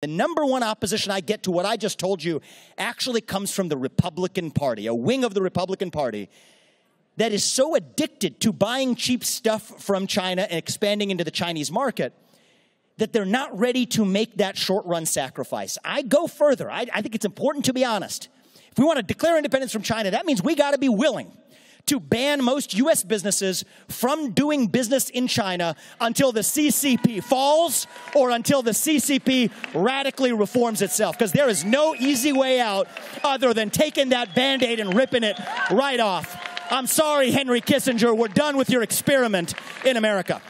The number one opposition I get to what I just told you actually comes from the Republican Party, a wing of the Republican Party that is so addicted to buying cheap stuff from China and expanding into the Chinese market that they're not ready to make that short run sacrifice. I go further. I, I think it's important to be honest. If we want to declare independence from China, that means we got to be willing to ban most US businesses from doing business in China until the CCP falls or until the CCP radically reforms itself. Because there is no easy way out other than taking that band aid and ripping it right off. I'm sorry, Henry Kissinger, we're done with your experiment in America.